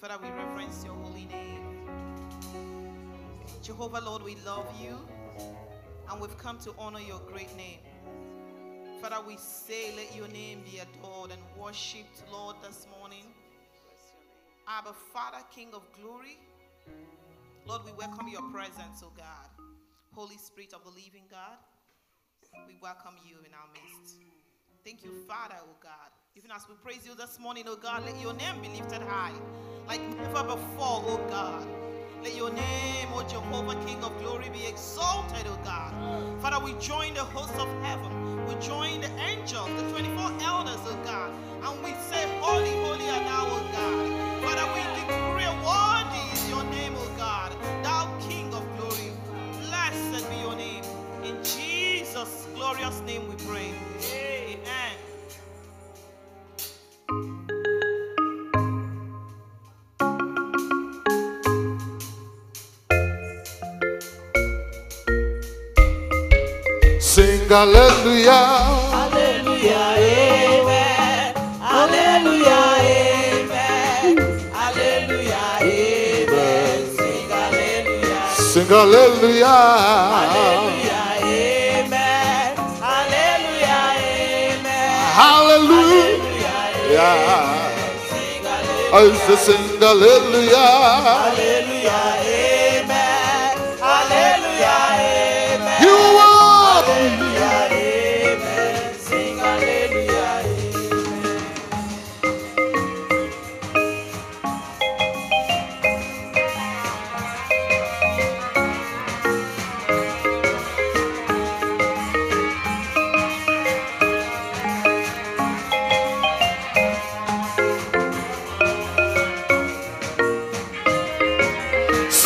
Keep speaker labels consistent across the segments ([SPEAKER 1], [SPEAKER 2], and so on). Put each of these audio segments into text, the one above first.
[SPEAKER 1] Father, we reverence your holy name. Jehovah, Lord, we love you and we've come to honor your great name. Father, we say, let your name be adored and worshipped, Lord, this morning. Abba, Father, King of glory. Lord, we welcome your presence, oh God. Holy Spirit of the living God, we welcome you in our midst. Thank you, Father, oh God. Even as we praise you this morning, oh God, let your name be lifted high like never before, oh God. Let your name, oh Jehovah, King of glory, be exalted, oh God. Father, we join the hosts of heaven. We join the angels, the 24 elders, oh God. And we say, Holy, holy are thou, oh God. Father, we decree, worthy is your name, oh God. Thou King of glory. Blessed be your name. In Jesus' glorious name we pray.
[SPEAKER 2] Sing hallelujah.
[SPEAKER 3] Hallelujah, amen. Hallelujah, amen. Hallelujah, amen. Sing hallelujah.
[SPEAKER 2] Sing hallelujah.
[SPEAKER 3] Hallelujah, amen. Hallelujah, amen.
[SPEAKER 2] Hallelujah.
[SPEAKER 3] Sing hallelujah.
[SPEAKER 2] I say sing hallelujah.
[SPEAKER 3] Hallelujah,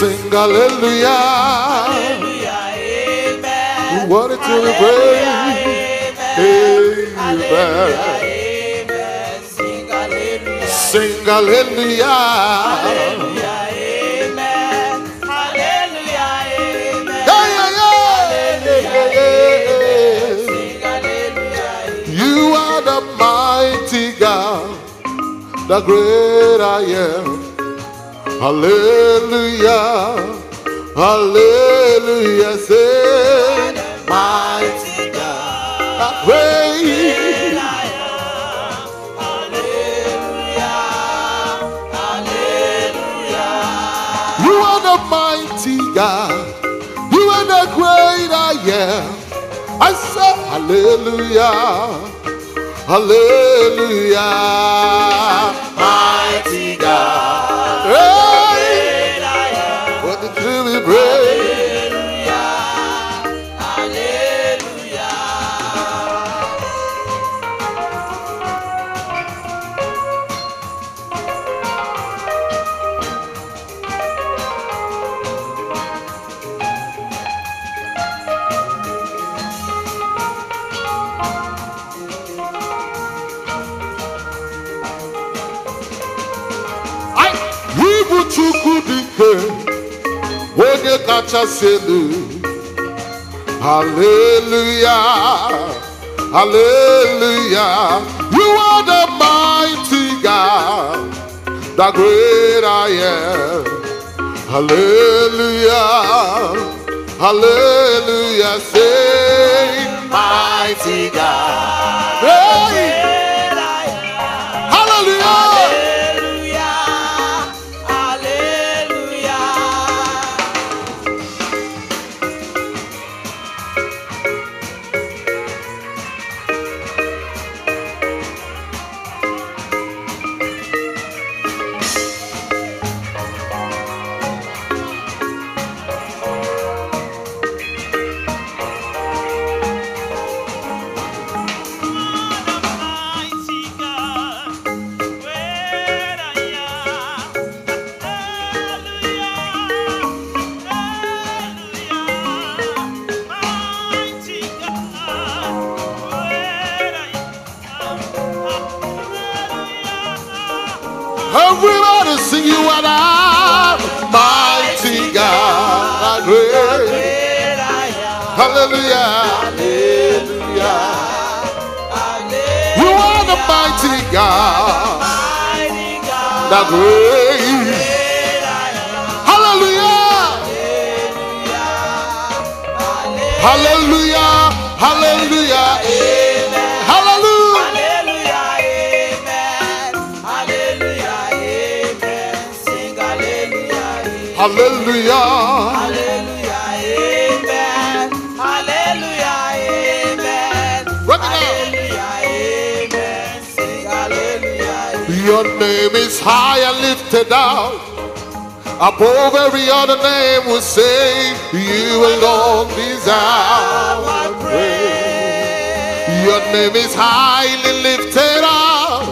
[SPEAKER 3] Sing hallelujah.
[SPEAKER 2] Hallelujah,
[SPEAKER 3] amen.
[SPEAKER 2] What it to praise.
[SPEAKER 3] amen.
[SPEAKER 2] Amen.
[SPEAKER 3] Sing hallelujah.
[SPEAKER 2] Hallelujah. The great I am. Hallelujah, hallelujah, say,
[SPEAKER 3] mighty God.
[SPEAKER 2] the great. You are the mighty God, you are the great I am. I say, hallelujah, hallelujah,
[SPEAKER 3] Mighty God.
[SPEAKER 2] hey, haleluya haleluya you are the mighty God the great I am. Hallelujah hallelujah. Say
[SPEAKER 3] Mighty God.
[SPEAKER 2] Hallelujah.
[SPEAKER 3] Hallelujah. Hallelujah.
[SPEAKER 2] You are the mighty God. That reigns. Hallelujah. Hallelujah. Hallelujah.
[SPEAKER 3] Hallelujah. Hallelujah.
[SPEAKER 2] Name is high and lifted up. Above every other name we say, You alone deserve our praise. Your name is highly lifted up.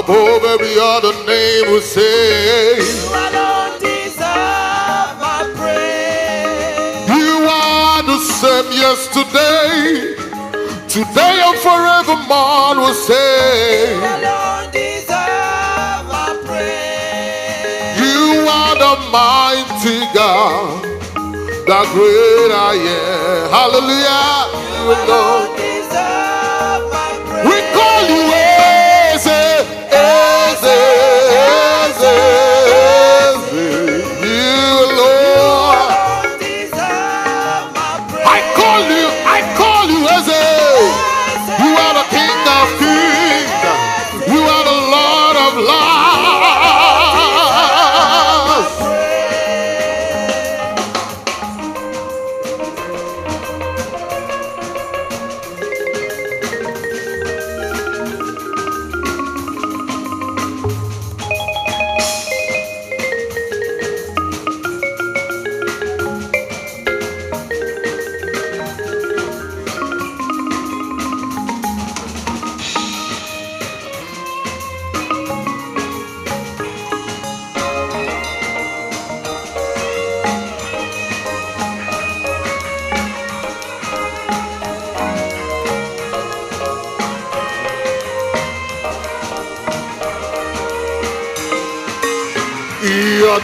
[SPEAKER 2] Above every other name we say,
[SPEAKER 3] You alone deserve my praise.
[SPEAKER 2] You are the same yesterday, today and forevermore we say, mighty God, the great I am. Hallelujah. You alone.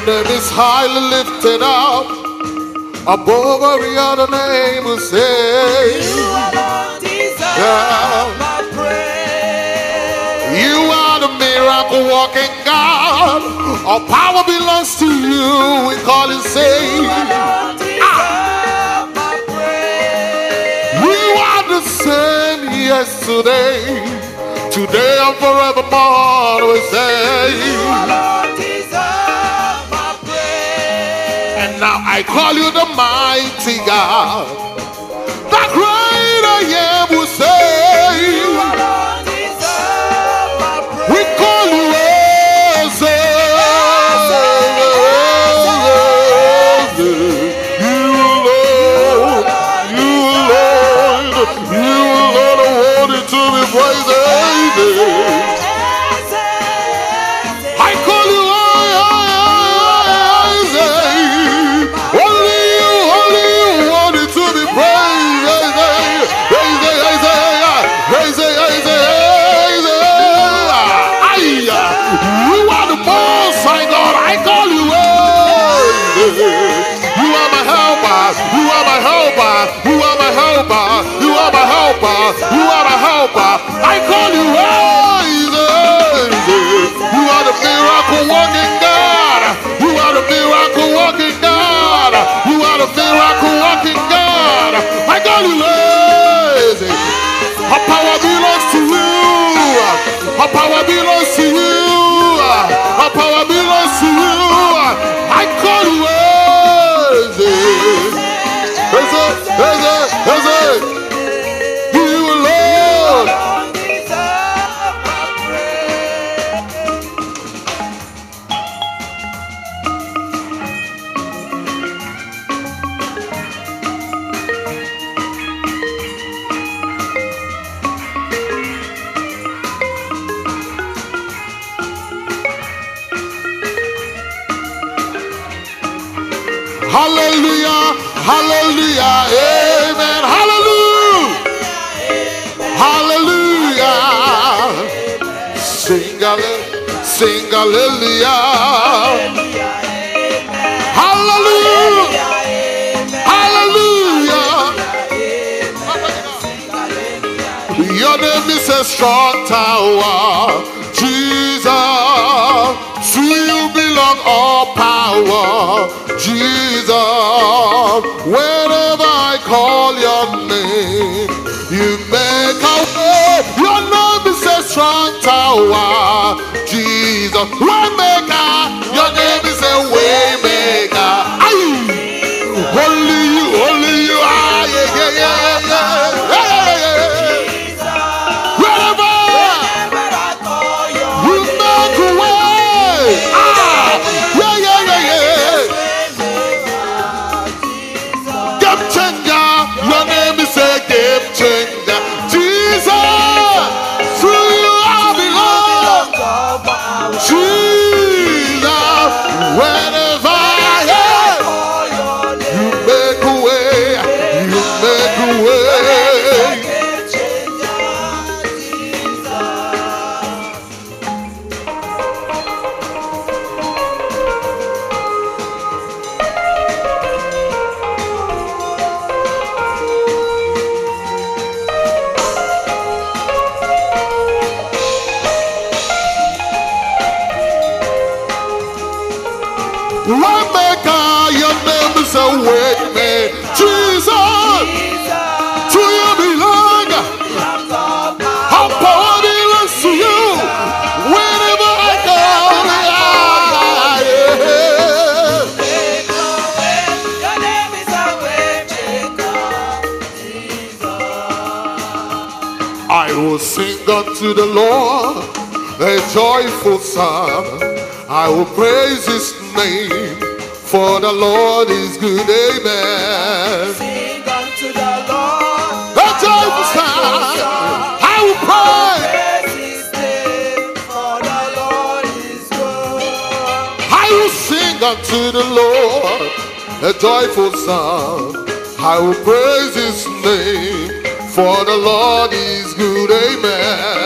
[SPEAKER 2] Name is highly lifted up above every other name we say.
[SPEAKER 3] You alone deserve
[SPEAKER 2] Yeah.
[SPEAKER 3] my praise.
[SPEAKER 2] You are the miracle walking God. All power belongs to you. We call it
[SPEAKER 3] You
[SPEAKER 2] say.
[SPEAKER 3] alone deserve my praise. Ah.
[SPEAKER 2] You are the same yesterday, today and forevermore. We say.
[SPEAKER 3] You alone
[SPEAKER 2] now I call you the mighty God. Sing hallelujah, hallelujah, hallelujah. Your name is a strong tower, Jesus. To you belong all power, Jesus. Whenever I call your name, You make a way. Strong tower. Jesus, waymaker. Your name is a. Jesus, to you belong. You. Whenever I. I will sing unto the Lord a joyful song. I will praise his name, for the Lord is good. Amen. Sing A joyful song. I will praise. I will sing unto the Lord a joyful song. I will praise his name, for the Lord is good. Amen.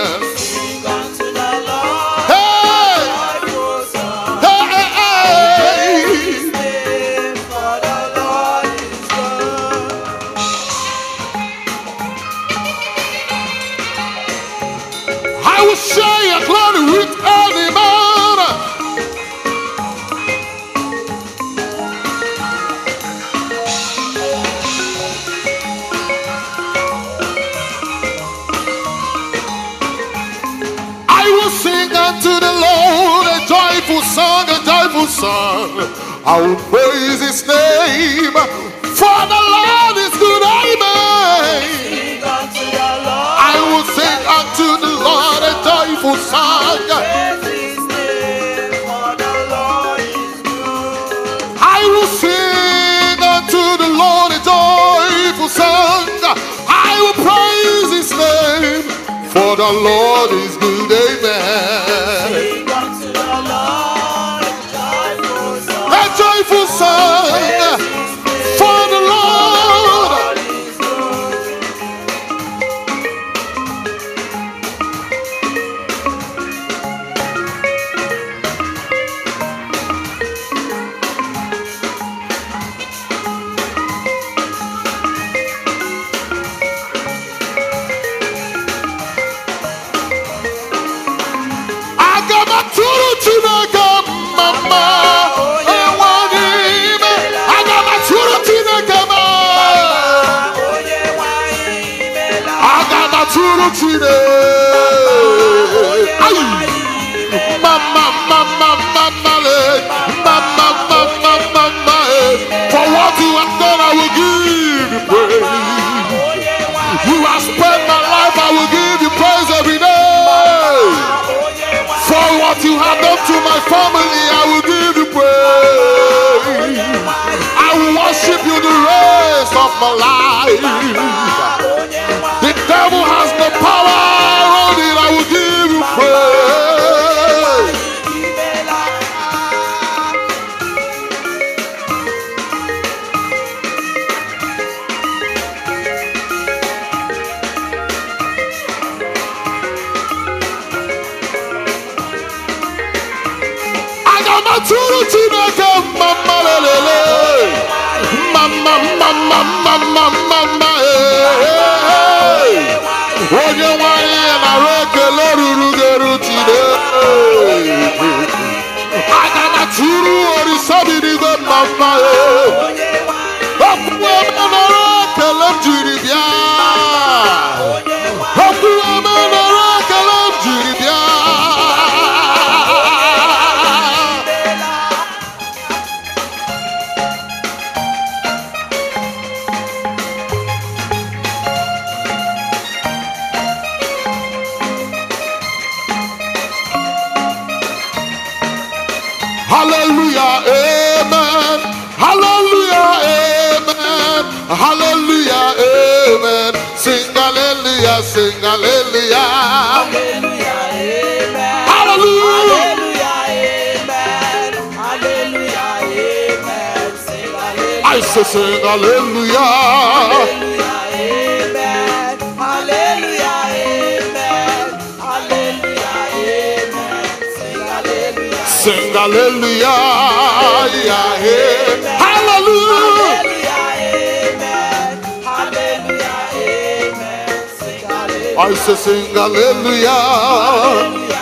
[SPEAKER 2] I will praise his name, for the Lord is good. Amen. I will sing unto the Lord a joyful song. I will sing unto the Lord a joyful song. I will praise his name, for the Lord is good. Amen. Family, I will give you praise. I will worship you the rest of my life. The devil has no power mama e. Eh. Ọkùnrin ọmọ náà tẹ̀lé jìrì bíi. sing hallelujah. Hallelujah,
[SPEAKER 3] amen.
[SPEAKER 2] Hallelujah.
[SPEAKER 3] I Amen. sing hallelujah.
[SPEAKER 2] Hallelujah,
[SPEAKER 3] amen. Hallelujah, amen. Hallelujah, amen. Sing hallelujah.
[SPEAKER 2] Sing hallelujah,
[SPEAKER 3] amen. Ai, se sing
[SPEAKER 2] aleluia.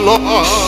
[SPEAKER 2] Lord.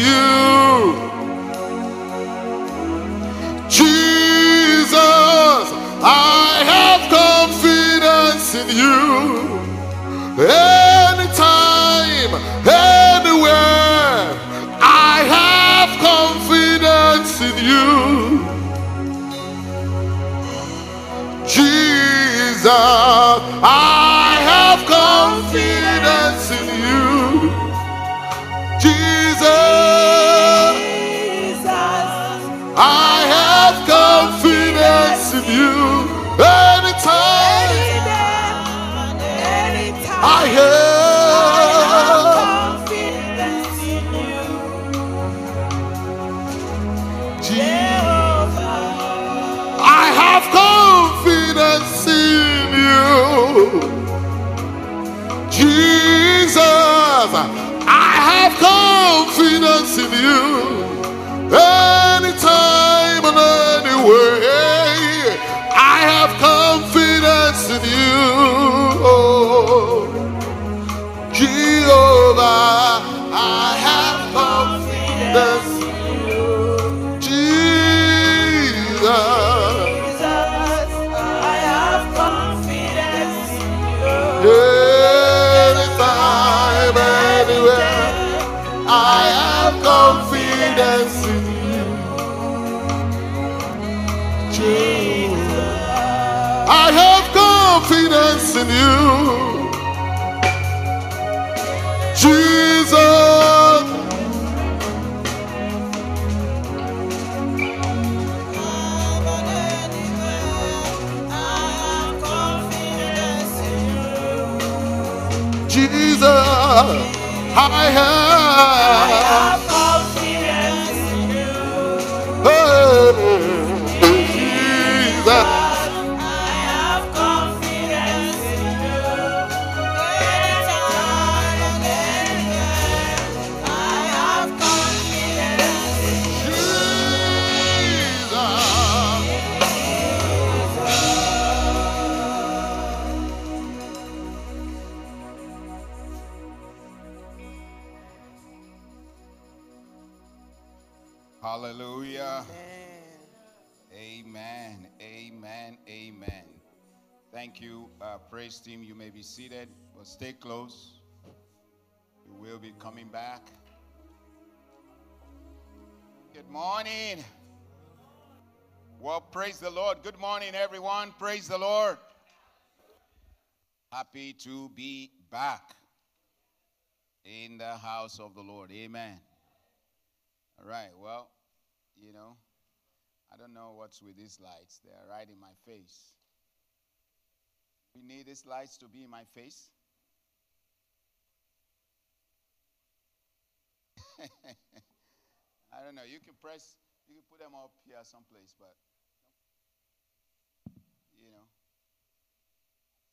[SPEAKER 2] you. Jesus, I have confidence in you. Anytime, anywhere, I have confidence in you. Jesus, I Jesus, I have confidence in you. Anytime
[SPEAKER 3] and anywhere, I have confidence in you. Oh, Jehovah, I have confidence
[SPEAKER 2] I have confidence in you.
[SPEAKER 3] Jesus. I have confidence in you. Jesus. Jesus, I have.
[SPEAKER 4] Uh, praise team. You may be seated, but stay close. You will be coming back. Good morning. Well, praise the Lord. Good morning, everyone. Praise the Lord. Happy to be back in the house of the Lord. Amen. All right. Well, you know, I don't know what's with these lights. They are right in my face. We need these lights to be in my face. I don't know. You can press, you can put them up here someplace, but you know,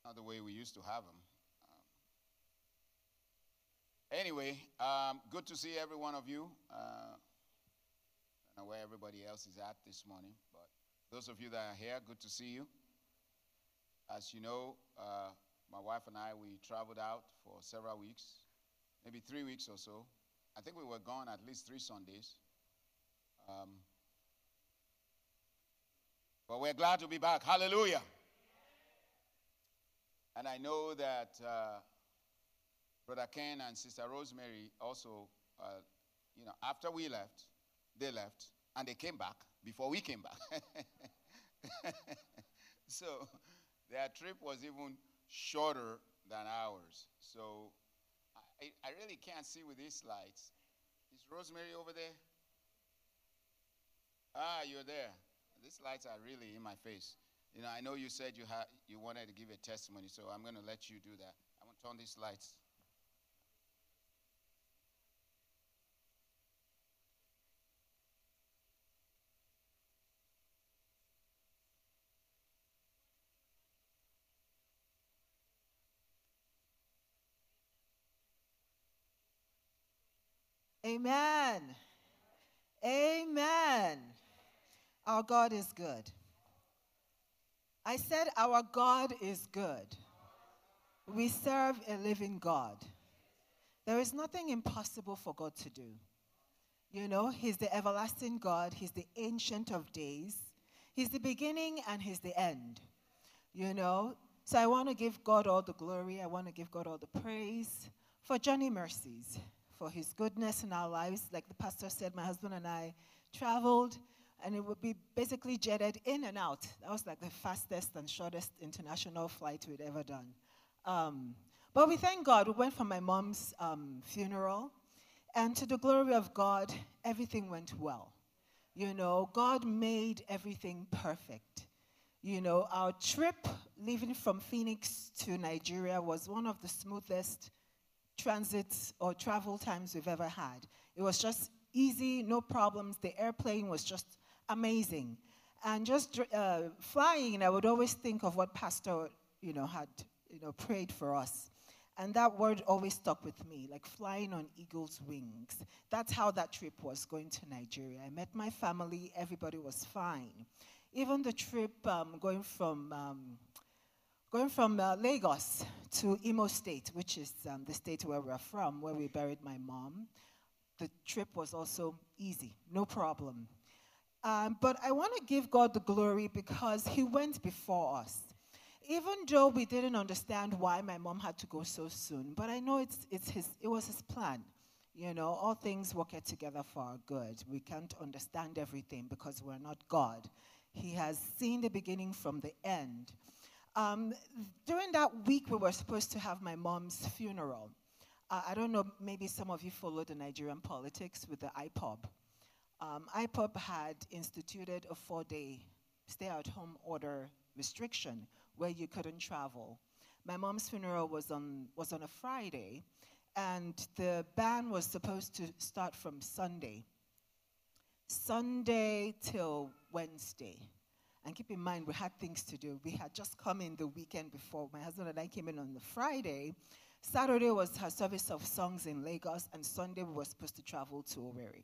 [SPEAKER 4] not the way we used to have them. Um, anyway, um, good to see every one of you. Uh, I don't know where everybody else is at this morning, but those of you that are here, good to see you. As you know, uh, my wife and I, we traveled out for several weeks, maybe three weeks or so. I think we were gone at least three Sundays. Um, but we're glad to be back. Hallelujah. And I know that uh, Brother Ken and Sister Rosemary also, uh, you know, after we left, they left and they came back before we came back. so their trip was even shorter than ours. So I, I really can't see with these lights. Is Rosemary over there? Ah, you're there. These lights are really in my face. You know, I know you said you had you wanted to give a testimony, so I'm going to let you do that. I'm going to turn these lights.
[SPEAKER 5] Amen. Amen. Our God is good. I said, Our God is good. We serve a living God. There is nothing impossible for God to do. You know, He's the everlasting God, He's the ancient of days, He's the beginning and He's the end. You know, so I want to give God all the glory, I want to give God all the praise for journey mercies, for His goodness in our lives. Like the pastor said, my husband and I traveled, and it would be basically jetted in and out. That was like the fastest and shortest international flight we'd ever done. Um, but we thank God. We went for my mom's um, funeral, and to the glory of God, everything went well. You know, God made everything perfect. You know, our trip leaving from Phoenix to Nigeria was one of the smoothest transits or travel times we've ever had. It was just easy, no problems. The airplane was just amazing. And just uh, flying, I would always think of what Pastor, you know, had you know, prayed for us. And that word always stuck with me, like flying on eagle's wings. That's how that trip was going to Nigeria. I met my family, everybody was fine. Even the trip um, going from, um, going from uh, Lagos to Imo State, which is um, the state where we're from, where we buried my mom, the trip was also easy, no problem. Um, but I want to give God the glory because He went before us even though we didn't understand why my mom had to go so soon, but I know it's, it's his, it was his plan. You know, all things work together for our good. We can't understand everything because we're not God. He has seen the beginning from the end. Um, during that week, we were supposed to have my mom's funeral. Uh, I don't know, maybe some of you follow the Nigerian politics with the IPOB. Um, IPOB had instituted a four day stay at home order restriction where you couldn't travel. My mom's funeral was on, was on a Friday, and the ban was supposed to start from Sunday. Sunday till Wednesday. And keep in mind, we had things to do. We had just come in the weekend before. My husband and I came in on the Friday. Saturday was her service of songs in Lagos, and Sunday we were supposed to travel to Owerri.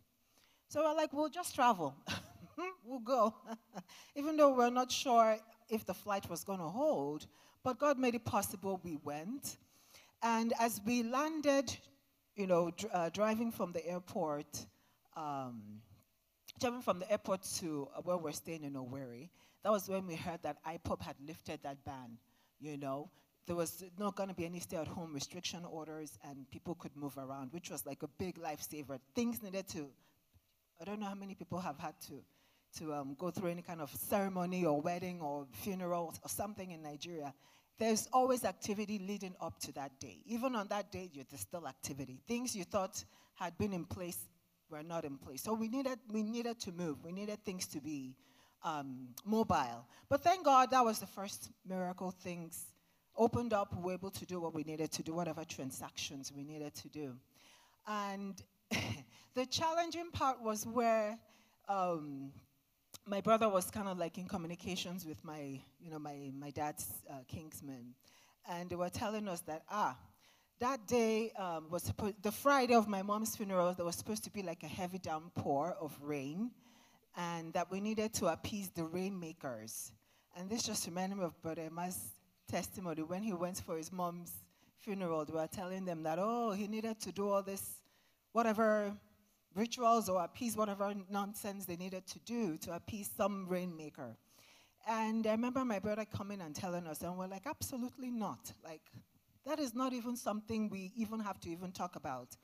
[SPEAKER 5] So we're like, we'll just travel. we'll go. Even though we're not sure if the flight was going to hold, but God made it possible. We went. And as we landed, you know, dr- uh, driving from the airport, um, driving from the airport to uh, where we're staying in Owerri, that was when we heard that IPOB had lifted that ban. You know, there was not going to be any stay-at-home restriction orders, and people could move around, which was like a big lifesaver. Things needed to. I don't know how many people have had to to um, go through any kind of ceremony or wedding or funeral or something in Nigeria, there's always activity leading up to that day. Even on that day, there's still activity. Things you thought had been in place were not in place. So we needed, we needed to move. We needed things to be um, mobile. But thank God that was the first miracle. Things opened up. We were able to do what we needed to do, whatever transactions we needed to do. And the challenging part was where um, my brother was kind of like in communications with my, you know, my, my dad's uh, Kingsmen. And they were telling us that, ah, that day um, was supposed, the Friday of my mom's funeral, there was supposed to be like a heavy downpour of rain, and that we needed to appease the rainmakers. And this just reminded me of Brother Emma's testimony when he went for his mom's funeral. They were telling them that, oh, he needed to do all this, whatever rituals or appease whatever nonsense they needed to do to appease some rainmaker. And I remember my brother coming and telling us, and we're like, absolutely not. Like, that is not even something we even have to even talk about.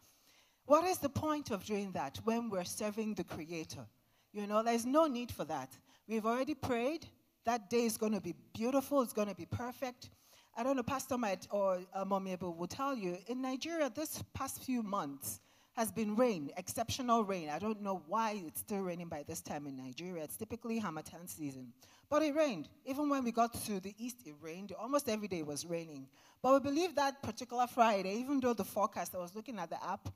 [SPEAKER 5] What is the point of doing that when we're serving the Creator? You know, there's no need for that. We've already prayed. That day is going to be beautiful, it's going to be perfect. I don't know, Pastor Might or uh, Mommy will tell you, in Nigeria, this past few months, has been rain, exceptional rain. I don't know why it's still raining by this time in Nigeria. It's typically Harmattan season. But it rained. Even when we got to the east, it rained. Almost every day was raining. But we believe that particular Friday, even though the forecast, I was looking at the app,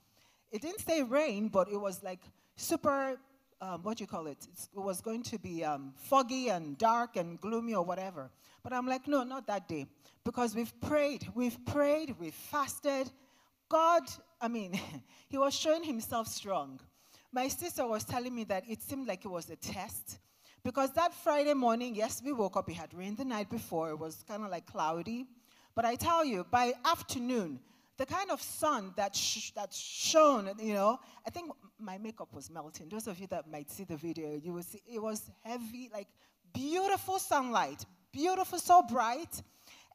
[SPEAKER 5] it didn't say rain, but it was like super, um, what do you call it? It's, it was going to be um, foggy and dark and gloomy or whatever. But I'm like, no, not that day. Because we've prayed, we've prayed, we've fasted, God, I mean, he was showing himself strong. My sister was telling me that it seemed like it was a test. Because that Friday morning, yes, we woke up, it had rained the night before, it was kind of like cloudy. But I tell you, by afternoon, the kind of sun that, sh- that shone, you know, I think my makeup was melting. Those of you that might see the video, you will see it was heavy, like beautiful sunlight, beautiful, so bright.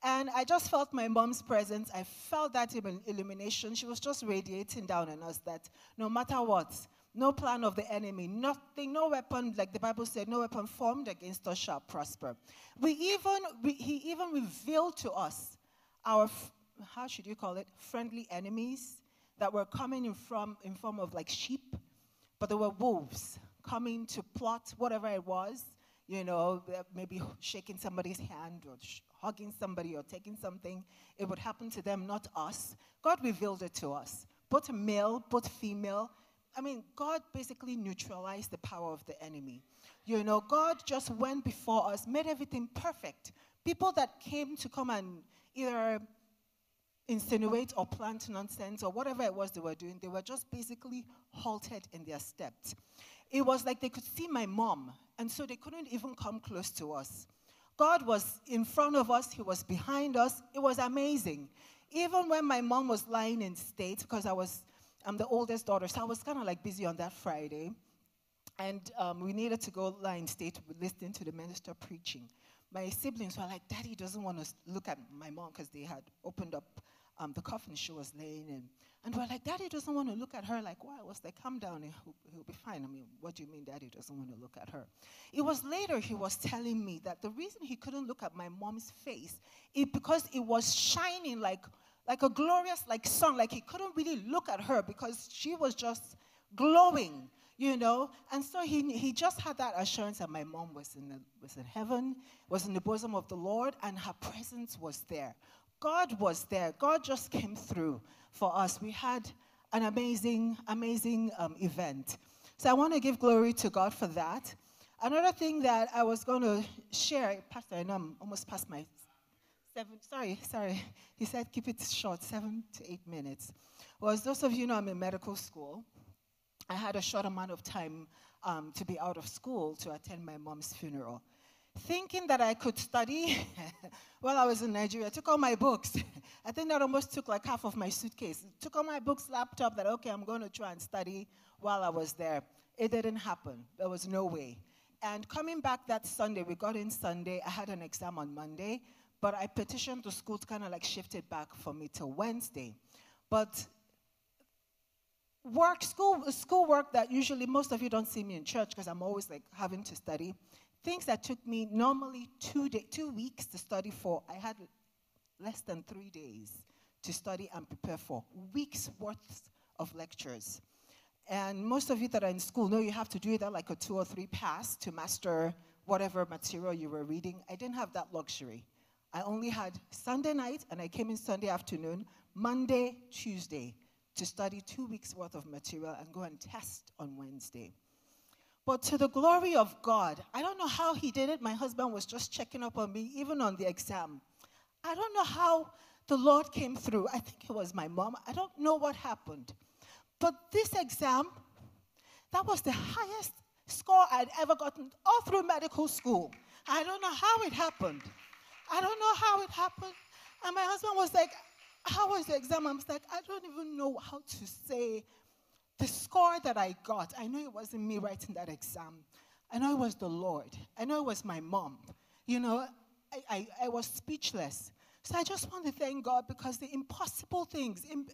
[SPEAKER 5] And I just felt my mom's presence. I felt that illumination. She was just radiating down on us that no matter what, no plan of the enemy, nothing, no weapon, like the Bible said, no weapon formed against us shall prosper. We even, we, he even revealed to us our, how should you call it, friendly enemies that were coming in, from, in form of like sheep, but they were wolves coming to plot whatever it was, you know, maybe shaking somebody's hand or hugging somebody or taking something, it would happen to them, not us. God revealed it to us, both male, both female. I mean, God basically neutralized the power of the enemy. You know, God just went before us, made everything perfect, People that came to come and either insinuate or plant nonsense or whatever it was they were doing, they were just basically halted in their steps. It was like they could see my mom, and so they couldn't even come close to us. God was in front of us, He was behind us. It was amazing. Even when my mom was lying in state, because I was, I'm the oldest daughter, so I was kind of like busy on that Friday. And um, we needed to go lie in state listening to the minister preaching. My siblings were like, Daddy doesn't want to look at my mom because they had opened up um, the coffin she was laying in. And we're like, Daddy doesn't want to look at her. Like, why? Was like, calm down, he'll, he'll be fine. I mean, what do you mean Daddy doesn't want to look at her? It was later he was telling me that the reason he couldn't look at my mom's face is because it was shining like, like a glorious like sun. Like he couldn't really look at her because she was just glowing, you know. And so he, he just had that assurance that my mom was in, the, was in heaven, was in the bosom of the Lord, and her presence was there. God was there. God just came through for us. We had an amazing, amazing um, event. So I want to give glory to God for that. Another thing that I was going to share, Pastor, I know I'm almost past my seven, sorry, sorry. He said keep it short, seven to eight minutes. Was those of you know I'm in medical school. I had a short amount of time um, to be out of school to attend my mom's funeral thinking that I could study while I was in Nigeria. I took all my books. I think that almost took like half of my suitcase. Took all my books, laptop, that, okay, I'm going to try and study while I was there. It didn't happen. There was no way. And coming back that Sunday, we got in Sunday. I had an exam on Monday, but I petitioned the school to kind of like shift it back for me to Wednesday. But work, school, school work that usually most of you don't see me in church because I'm always like having to study. Things that took me normally two, day, two weeks to study for, I had less than three days to study and prepare for. Weeks worth of lectures. And most of you that are in school know you have to do that like a two or three pass to master whatever material you were reading. I didn't have that luxury. I only had Sunday night and I came in Sunday afternoon, Monday, Tuesday to study two weeks worth of material and go and test on Wednesday. But to the glory of God, I don't know how he did it. My husband was just checking up on me, even on the exam. I don't know how the Lord came through. I think it was my mom. I don't know what happened. But this exam, that was the highest score I'd ever gotten all through medical school. I don't know how it happened. I don't know how it happened. And my husband was like, How was the exam? I was like, I don't even know how to say the score that I got, I know it wasn't me writing that exam. I know it was the Lord. I know it was my mom. You know, I, I, I was speechless. So I just want to thank God because the impossible things, Im-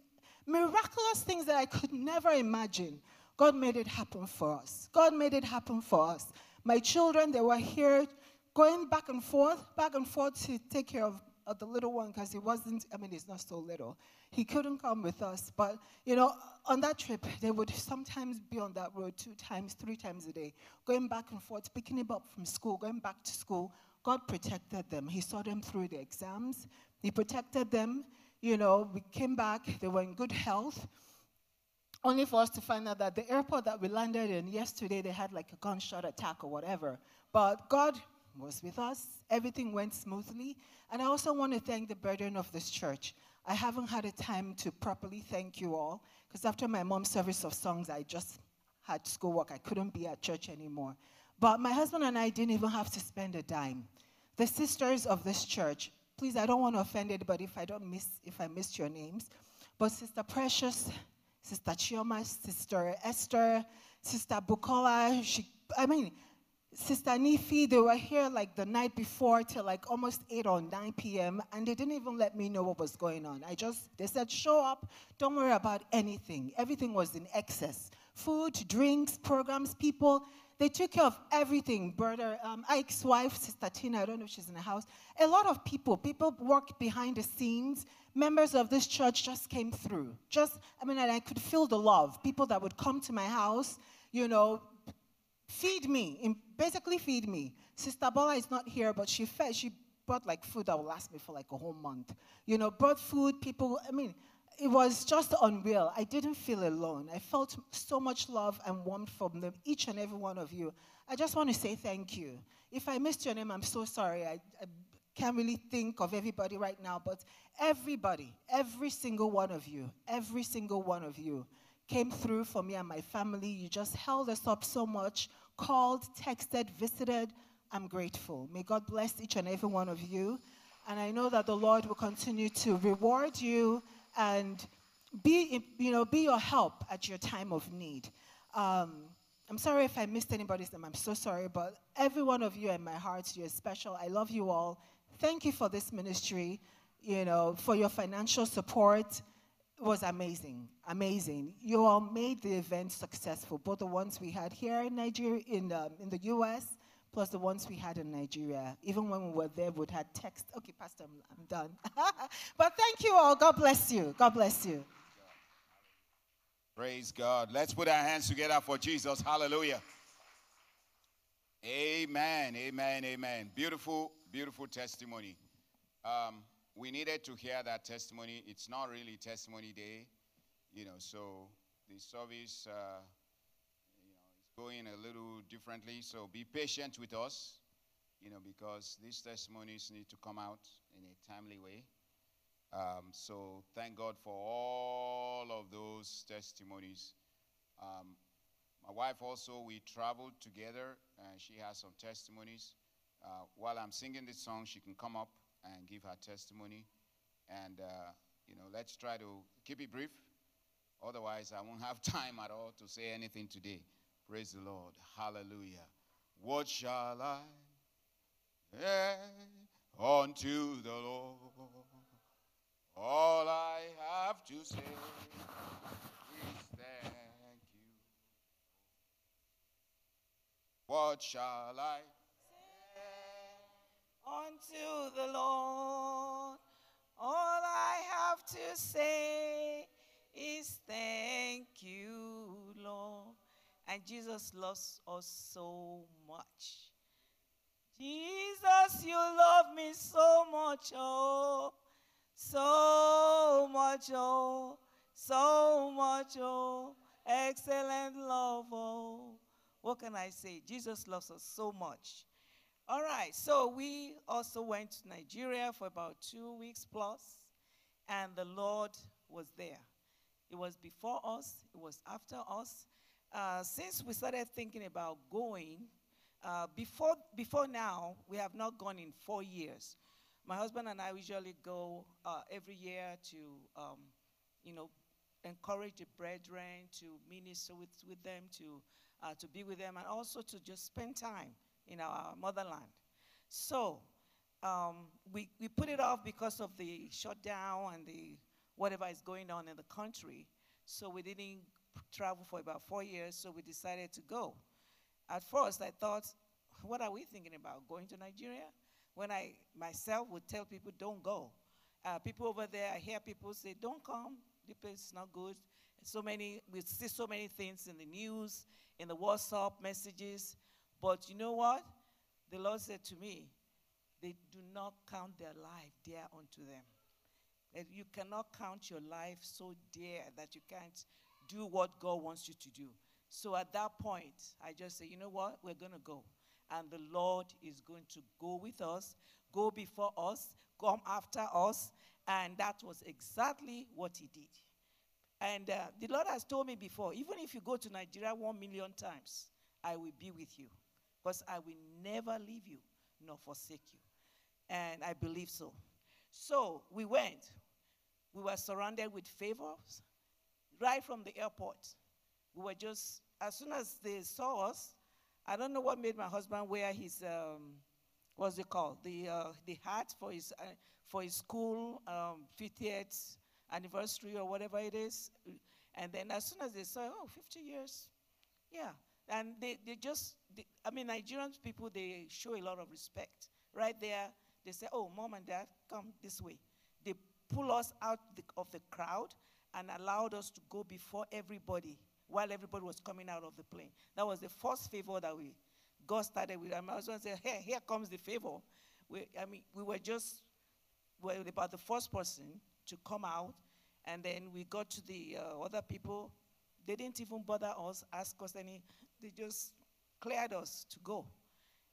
[SPEAKER 5] miraculous things that I could never imagine, God made it happen for us. God made it happen for us. My children, they were here going back and forth, back and forth to take care of, of the little one because he wasn't, I mean, he's not so little. He couldn't come with us. But, you know, on that trip, they would sometimes be on that road two times, three times a day, going back and forth, picking him up from school, going back to school. God protected them. He saw them through the exams. He protected them. You know, we came back, they were in good health. Only for us to find out that the airport that we landed in yesterday, they had like a gunshot attack or whatever. But God was with us. Everything went smoothly. And I also want to thank the burden of this church. I haven't had a time to properly thank you all because after my mom's service of songs, I just had schoolwork. I couldn't be at church anymore. But my husband and I didn't even have to spend a dime. The sisters of this church, please, I don't want to offend anybody if I don't miss if I missed your names, but Sister Precious, Sister Chioma, Sister Esther, Sister Bukola, she, I mean, Sister Nifi, they were here like the night before till like almost 8 or 9 p.m. and they didn't even let me know what was going on. I just, they said, show up, don't worry about anything. Everything was in excess. Food, drinks, programs, people, they took care of everything. Brother um, Ike's wife, Sister Tina, I don't know if she's in the house. A lot of people, people worked behind the scenes. Members of this church just came through. Just, I mean, and I could feel the love. People that would come to my house, you know, feed me, basically feed me. Sister Bola is not here, but she fed, she brought like food that will last me for like a whole month. You know, brought food, people, I mean, it was just unreal. I didn't feel alone. I felt so much love and warmth from them, each and every one of you. I just want to say thank you. If I missed your name, I'm so sorry. I, I can't really think of everybody right now, but everybody, every single one of you, every single one of you came through for me and my family. You just held us up so much, called, texted, visited. I'm grateful. May God bless each and every one of you. And I know that the Lord will continue to reward you and be, you know, be your help at your time of need. Um, I'm sorry if I missed anybody's name. I'm so sorry, but every one of you in my heart, you're special. I love you all. Thank you for this ministry, you know, for your financial support. Was amazing, amazing. You all made the event successful, both the ones we had here in Nigeria, in, um, in the U.S., plus the ones we had in Nigeria. Even when we were there, we'd had text. Okay, Pastor, I'm, I'm done. but thank you all. God bless you. God bless you.
[SPEAKER 4] Praise God. Let's put our hands together for Jesus. Hallelujah. Amen. Amen. Amen. Beautiful, beautiful testimony. Um, we needed to hear that testimony. It's not really testimony day, you know, so the service, uh, you know, is going a little differently. So be patient with us, you know, because these testimonies need to come out in a timely way. Um, so thank God for all of those testimonies. Um, my wife also, we traveled together, and she has some testimonies. Uh, while I'm singing this song, she can come up and give her testimony. And, uh, you know, let's try to keep it brief. Otherwise, I won't have time at all to say anything today. Praise the Lord. Hallelujah. What shall I say unto the Lord? All I have to say is thank you. What shall I
[SPEAKER 3] unto the Lord. All I have to say is thank you, Lord. And Jesus loves us so much. Jesus, you love me so much, oh, so much, oh, so much, oh, excellent love, oh. What can I say? Jesus loves us so much. All right, so we also went to Nigeria for about two weeks plus, and the Lord was there. It was before us, it was after us. Uh, since we started thinking about going, uh, before, before now, we have not gone in four years. My husband and I usually go uh, every year to, um, you know, encourage the brethren, to minister with, with them, to, uh, to be with them, and also to just spend time in our motherland. So um, we, we put it off because of the shutdown and the whatever is going on in the country. So we didn't travel for about four years, so we decided to go. At first, I thought, what are we thinking about? Going to Nigeria? When I myself would tell people, don't go. Uh, people over there, I hear people say, don't come. The place is not good. So many, we see so many things in the news, in the WhatsApp messages. But you know what? The Lord said to me, they do not count their life dear unto them. That you cannot count your life so dear that you can't do what God wants you to do. So at that point, I just say, you know what? We're going to go. And the Lord is going to go with us, go before us, come after us. And that was exactly what He did. And uh, the Lord has told me before even if you go to Nigeria one million times, I will be with you. Because I will never leave you nor forsake you. And I believe so. So we went. We were surrounded with favors right from the airport. We were just, as soon as they saw us, I don't know what made my husband wear his, um, what's it called? The, uh, the hat for his, uh, for his school um, 50th anniversary or whatever it is. And then as soon as they saw, oh, 50 years, yeah. And they, they just, they, I mean, Nigerian people, they show a lot of respect. Right there, they say, oh, mom and dad, come this way. They pull us out the, of the crowd and allowed us to go before everybody while everybody was coming out of the plane. That was the first favor that we got started with. And my husband said, hey, here comes the favor. We, I mean, we were just we were about the first person to come out. And then we got to the uh, other people. They didn't even bother us, ask us any. They just cleared us to go.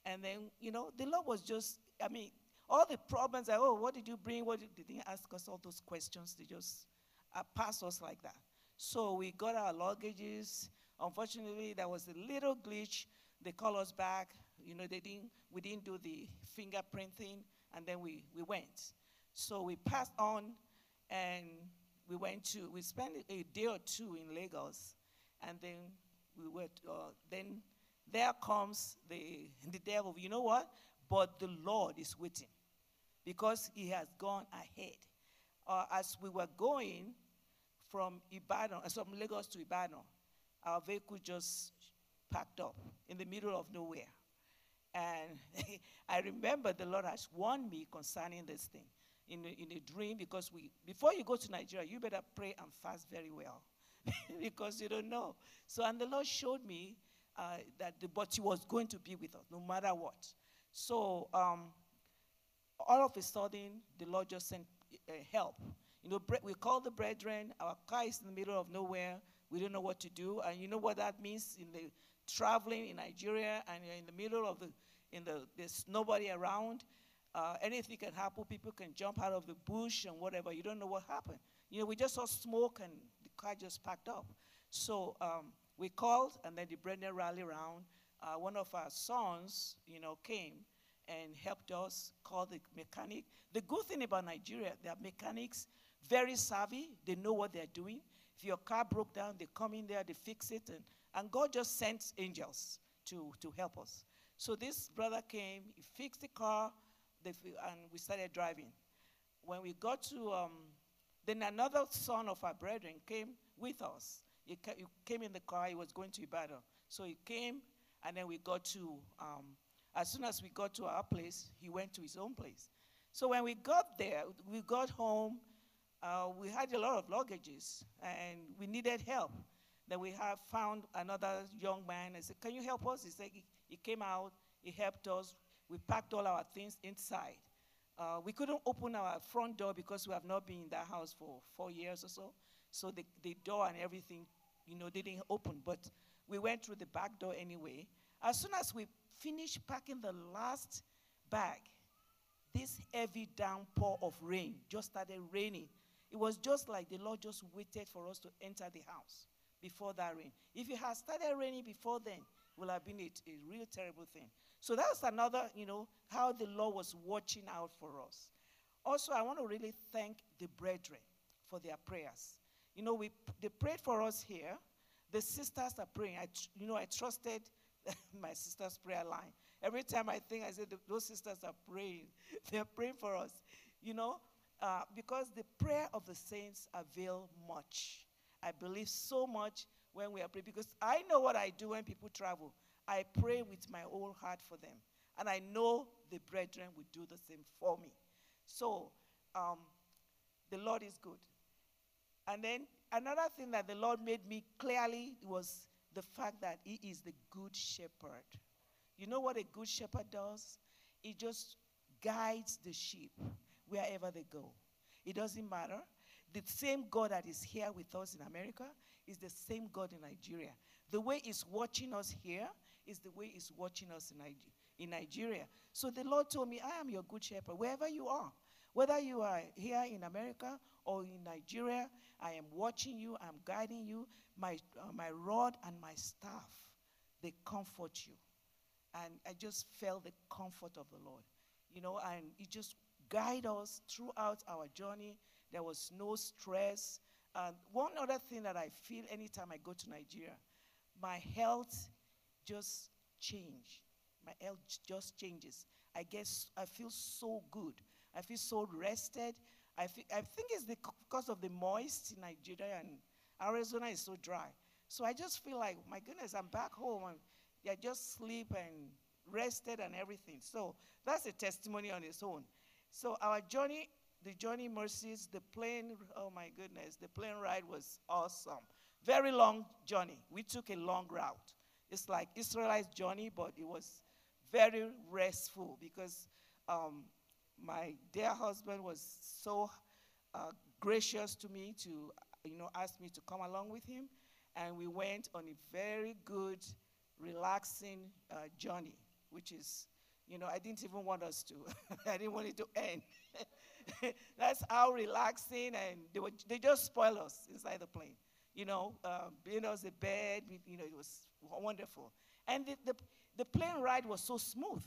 [SPEAKER 3] And then, you know, the Lord was just, I mean, all the problems, like, oh, what did you bring? What did, they ask us all those questions. They just uh, passed us like that. So we got our luggages. Unfortunately, there was a little glitch. They called us back. You know, they didn't, we didn't do the fingerprinting, and then we, we went. So we passed on, and we went to, we spent a day or two in Lagos, and then we went, uh, then there comes the, the devil. You know what? But the Lord is waiting because he has gone ahead. Uh, as we were going from Ibadan, uh, from Lagos to Ibadan, our vehicle just packed up in the middle of nowhere. And I remember the Lord has warned me concerning this thing in a, in a dream because we, before you go to Nigeria, you better pray and fast very well because you don't know. So, and the Lord showed me uh, that the, but He was going to be with us no matter what. So, um, all of a sudden, the Lord just sent uh, help. You know, we call the brethren. Our car is in the middle of nowhere. We don't know what to do, and you know what that means in the traveling in Nigeria, and you're in the middle of the, in the, there's nobody around. Uh, anything can happen. People can jump out of the bush and whatever. You don't know what happened. You know, we just saw smoke and car just packed up. So um, we called, and then the brethren rallied around. Uh, one of our sons, you know, came and helped us call the mechanic. The good thing about Nigeria, their mechanics very savvy. They know what they're doing. If your car broke down, they come in there, they fix it, and, and God just sent angels to, to help us. So this brother came, he fixed the car, and we started driving. When we got to, um, then another son of our brethren came with us. He, ca- he, came in the car, he was going to Ibadan. So he came, and then we got to, um, as soon as we got to our place, he went to his own place. So when we got there, we got home, uh, we had a lot of luggages, and we needed help. Then we have found another young man. I said, Can you help us? He said, he came out, he helped us. We packed all our things inside. Uh, we couldn't open our front door because we have not been in that house for four years or so. So the, the door and everything, you know, didn't open. But we went through the back door anyway. As soon as we finished packing the last bag, this heavy downpour of rain just started raining. It was just like the Lord just waited for us to enter the house before that rain. If it had started raining before then, it would have been a, a real terrible thing. So that's another, you know, how the Lord was watching out for us. Also, I want to really thank the brethren for their prayers. You know, we, they prayed for us here. The sisters are praying. I, you know, I trusted my sister's prayer line. Every time I think, I said, those sisters are praying. They're praying for us. You know, uh, because the prayer of the saints avail much. I believe so much when we are praying because I know what I do when people travel. I pray with my whole heart for them. And I know the brethren will do the same for me. So, um, the Lord is good. And then another thing that the Lord made me clearly was the fact that He is the good shepherd. You know what a good shepherd does? He just guides the sheep wherever they go. It doesn't matter. The same God that is here with us in America is the same God in Nigeria. The way He's watching us here is the way He's watching us in, Niger- in Nigeria. So the Lord told me, I am your good shepherd, wherever you are. Whether you are here in America or in Nigeria, I am watching you, I'm guiding you. My, uh, my rod and my staff, they comfort you. And I just felt the comfort of the Lord. You know, and He just guide us throughout our journey. There was no stress. And one other thing that I feel anytime I go to Nigeria, my health just change. My health just changes. I guess I feel so good. I feel so rested. I, feel, I think it's because of the moist in Nigeria and Arizona is so dry. So I just feel like, my goodness, I'm back home. And I just sleep and rested and everything. So that's a testimony on its own. So our journey, the journey mercies, the plane, oh my goodness, the plane ride was awesome. Very long journey. We took a long route. It's like Israelite journey, but it was very restful because um, my dear husband was so uh, gracious to me to, you know, ask me to come along with him. And we went on a very good, relaxing uh, journey, which is You know, I didn't even want us to. I didn't want it to end. That's how relaxing, and they, were, they just spoil us inside the plane. You know, um, being us a bed, we, you know, it was wonderful. And the, the, the plane ride was so smooth.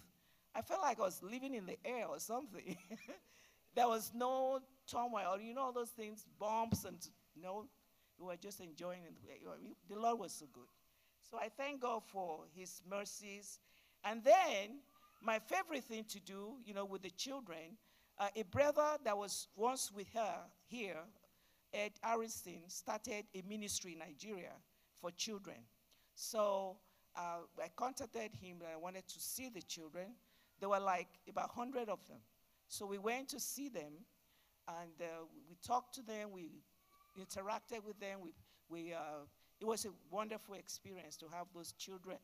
[SPEAKER 3] I felt like I was living in the air or something. there was no turmoil, you know, all those things, bumps, and you know, we were just enjoying it. The Lord was so good. So I thank God for His mercies. And then my favorite thing to do, you know, with the children, uh, a brother that was once with her here, Ed Harrison, started a ministry in Nigeria for children. So uh, I contacted him and I wanted to see the children. There were like about 100 of them. So we went to see them and uh, we talked to them, we interacted with them. We, we, uh, it was a wonderful experience to have those children,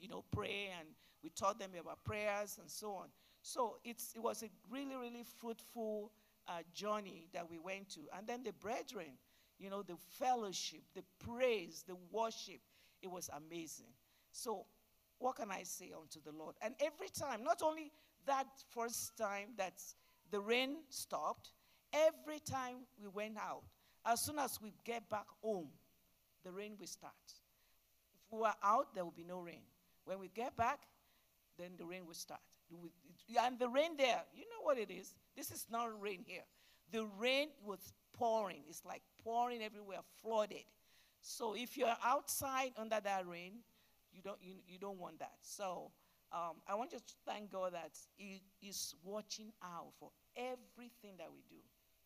[SPEAKER 3] you know, pray and we taught them about prayers and so on. So it's, it was a really, really fruitful uh, journey that we went to. And then the brethren, you know, the fellowship, the praise, the worship, it was amazing. So, what can I say unto the Lord? And every time, not only that first time that the rain stopped, every time we went out, as soon as we get back home, the rain will start. If we were out, there will be no rain. When we get back, then the rain will start. And the rain there, you know what it is? This is not rain here. The rain was pouring. It's like pouring everywhere, flooded. So if you're outside under that rain, you don't, you, you don't want that. So um, I want you to thank God that He is watching out for everything that we do.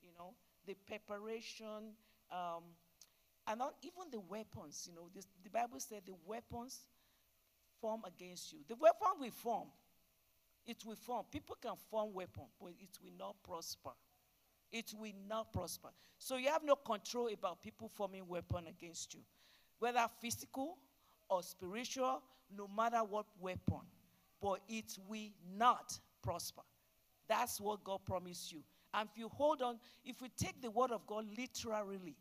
[SPEAKER 3] You know, the preparation, um, and not even the weapons. You know, this, the Bible said the weapons form against you. The weapon will form. It will form. People can form weapon, but it will not prosper. It will not prosper. So you have no control about people forming weapon against you, whether physical or spiritual, no matter what weapon. But it will not prosper. That's what God promised you. And if you hold on, if we take the word of God literally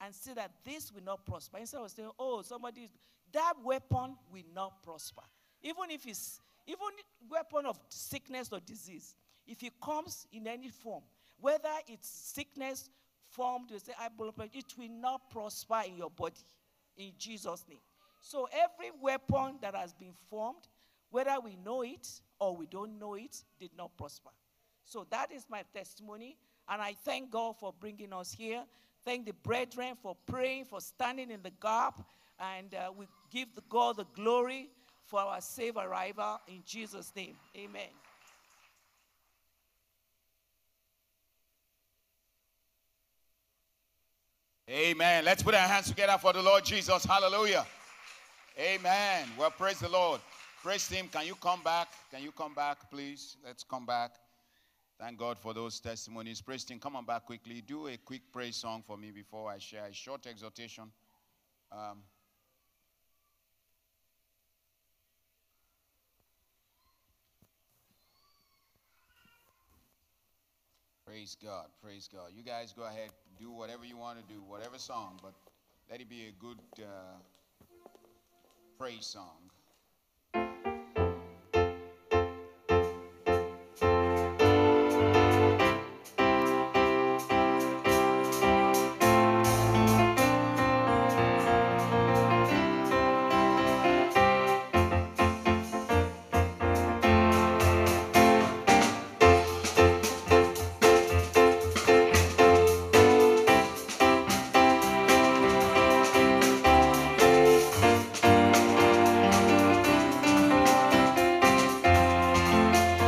[SPEAKER 3] and say that this will not prosper, instead of saying, oh, somebody that weapon will not prosper. Even if it's even weapon of sickness or disease, if it comes in any form, whether it's sickness formed, you say, I it will not prosper in your body in Jesus' name. So every weapon that has been formed, whether we know it or we don't know it, did not prosper. So that is my testimony. And I thank God for bringing us here. Thank the brethren for praying, for standing in the gap. And uh, we give the God the glory for our safe arrival in Jesus' name. Amen.
[SPEAKER 4] Amen. Let's put our hands together for the Lord Jesus. Hallelujah. Amen. Well, praise the Lord. Praise Him. Can you come back? Can you come back, please? Let's come back. Thank God for those testimonies. Praise Him. Come on back quickly. Do a quick praise song for me before I share a short exhortation. Um, Praise God. Praise God. You guys go ahead, do whatever you want to do, whatever song, but let it be a good uh, praise song.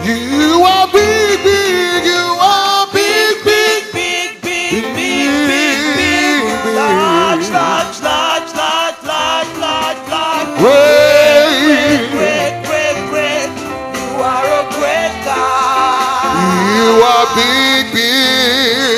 [SPEAKER 2] You are big, big, you are big, big,
[SPEAKER 3] Big, big, big, big, big, big. Large, large, large, large, large, large, large.
[SPEAKER 2] great.
[SPEAKER 3] Great, great, great. You are a great God.
[SPEAKER 2] You are big. Big,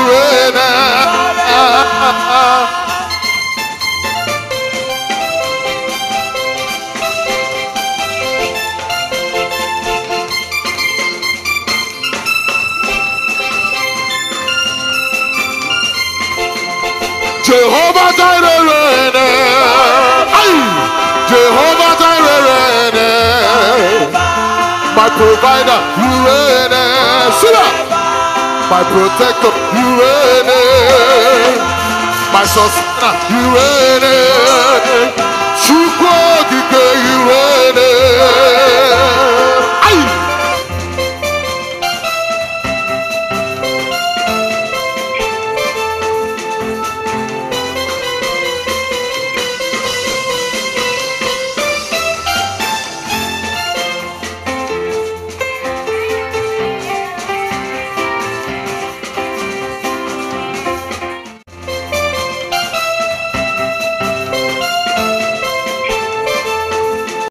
[SPEAKER 2] Jehovah Jireh. Jehovah Jireh. My provider, you reign. See up. My protector, you reign. My sustainer, you reign. Chukwu Okike, you reign.